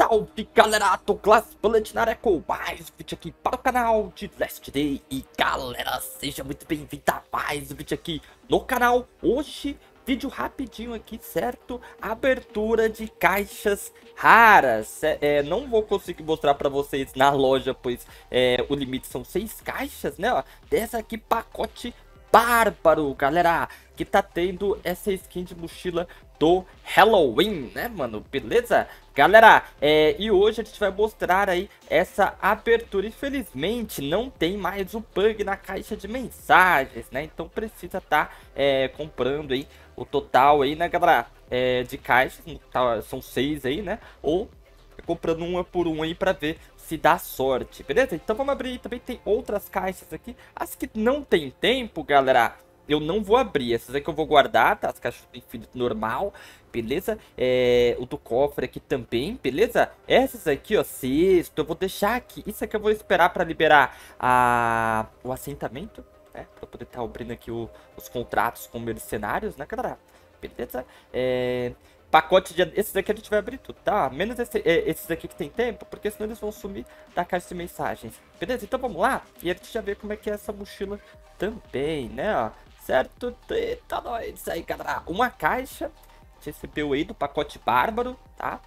Salve galera, tô Class área com mais um vídeo aqui para o canal de Last Day E galera, seja muito bem-vindo a mais um vídeo aqui no canal Hoje, vídeo rapidinho aqui, certo? Abertura de caixas raras é, é Não vou conseguir mostrar para vocês na loja, pois é, o limite são seis caixas, né? Dessa aqui, pacote bárbaro, galera, que tá tendo essa skin de mochila do Halloween, né, mano? Beleza? Galera, é, e hoje a gente vai mostrar aí essa abertura. Infelizmente, não tem mais o bug na caixa de mensagens, né? Então precisa estar tá, é, comprando aí o total aí, né, galera? É, de caixas, tá, são seis aí, né? Ou comprando uma por uma aí pra ver se dá sorte, beleza? Então vamos abrir, também tem outras caixas aqui, as que não tem tempo, galera, eu não vou abrir, essas aqui eu vou guardar, tá? As caixas do infinito normal, beleza? É, o do cofre aqui também, beleza? Essas aqui, ó, sexto, eu vou deixar aqui, isso aqui eu vou esperar pra liberar a... o assentamento, né? Pra poder estar tá abrindo aqui o... os contratos com mercenários, né, galera? Beleza? É... Pacote de... Esses aqui a gente vai abrir tudo, tá? Menos esse, é, esses aqui que tem tempo, porque senão eles vão sumir da caixa de mensagens. Beleza? Então vamos lá. E a gente já vê como é que é essa mochila também, né? Ó, certo? Eita, nós aí, galera. Uma caixa. Gente recebeu aí do pacote bárbaro, tá?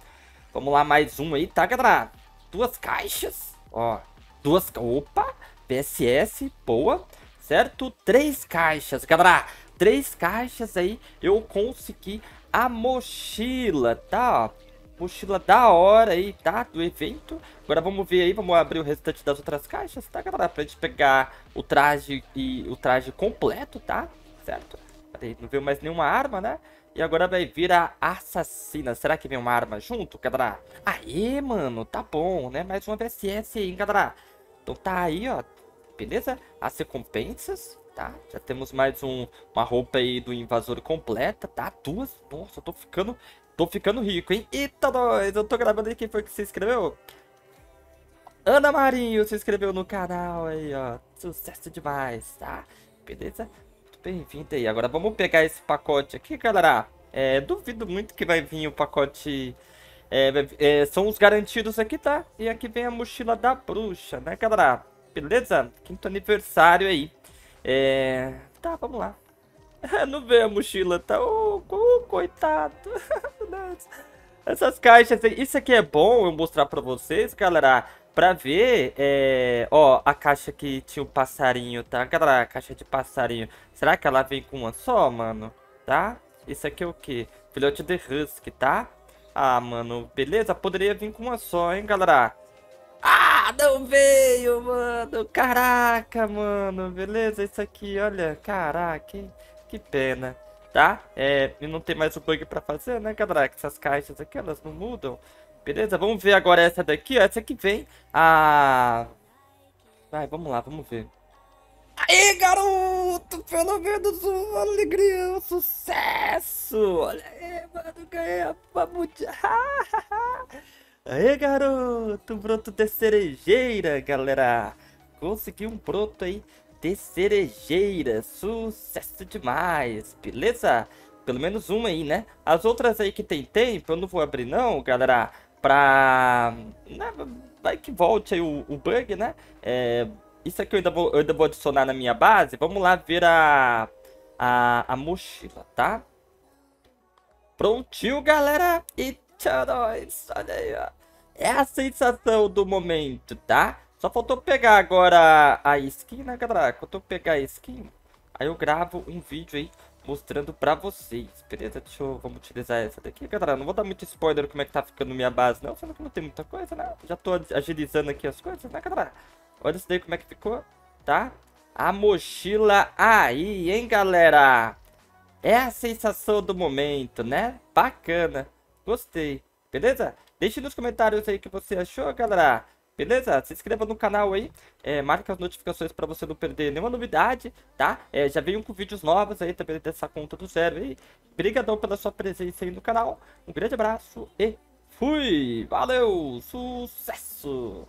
Vamos lá, mais um aí, tá, galera? Duas caixas. Ó, duas... Opa! PSS, boa. Certo? Três caixas, galera. Três caixas aí. Eu consegui a mochila, tá? Mochila da hora aí, tá? Do evento. Agora vamos ver aí, vamos abrir o restante das outras caixas, tá, galera? Pra gente pegar o traje e o traje completo, tá? Certo? Peraí, não veio mais nenhuma arma, né? E agora vai vir a assassina. Será que vem uma arma junto, galera? Aê, mano, tá bom, né? Mais uma VSS aí, galera. Então tá aí, ó. Beleza? As recompensas, tá? Já temos mais um, uma roupa aí do invasor completa, tá? Duas. Nossa, eu tô ficando, tô ficando rico, hein? Eita, nós! Eu tô gravando aí. Quem foi que se inscreveu? Ana Marinho se inscreveu no canal aí, ó. Sucesso demais, tá? Beleza? Bem-vindo aí. Agora vamos pegar esse pacote aqui, galera. É, duvido muito que vai vir o pacote... É, é, são os garantidos aqui, tá? E aqui vem a mochila da bruxa, né, galera? Beleza? Quinto aniversário aí. É... Tá, vamos lá. Não vê a mochila, tá? Oh, oh coitado. Essas caixas, isso aqui é bom eu mostrar pra vocês, galera. Pra ver, é... ó, a caixa que tinha o passarinho, tá? Galera, a caixa de passarinho. Será que ela vem com uma só, mano? Tá? Isso aqui é o quê? Filhote de husky, tá? Ah, mano, beleza? Poderia vir com uma só, hein, galera? Ah, não veio, mano. Caraca, mano. Beleza, isso aqui, olha. Caraca, que pena. Tá? É, e não tem mais o bug pra fazer, né, galera? Essas caixas aqui, elas não mudam. Beleza, vamos ver agora essa daqui, ó. Essa aqui vem a... Vai, vamos lá, vamos ver. Aí, garoto! Pelo menos uma alegria, um sucesso! Olha aí, mano, ganhei a mamute. Aê, garoto! Broto de cerejeira, galera! Consegui um broto aí de cerejeira. Sucesso demais, beleza? Pelo menos uma aí, né? As outras aí que tem tempo, eu não vou abrir não, galera. Pra... Né, vai que volte aí o, o bug, né? É... Isso aqui eu ainda, vou, eu ainda vou adicionar na minha base. Vamos lá ver a... A, a mochila, tá? Prontinho, galera! E Eita, nós. Olha aí, ó. É a sensação do momento, tá? Só faltou pegar agora a skin, né, galera? Quando eu pegar a skin, aí eu gravo um vídeo aí mostrando pra vocês, beleza? Deixa eu... Vamos utilizar essa daqui, galera. Não vou dar muito spoiler como é que tá ficando minha base, não. Sendo que não tem muita coisa, né? Já tô agilizando aqui as coisas, né, galera? Olha isso daí como é que ficou, tá? A mochila aí, hein, galera? É a sensação do momento, né? Bacana. Gostei, beleza? Deixe nos comentários aí o que você achou, galera. Beleza? Se inscreva no canal aí, é, marque as notificações para você não perder nenhuma novidade, tá? É, já venham com vídeos novos aí também dessa conta do zero aí. Obrigadão pela sua presença aí no canal. Um grande abraço e fui! Valeu! Sucesso!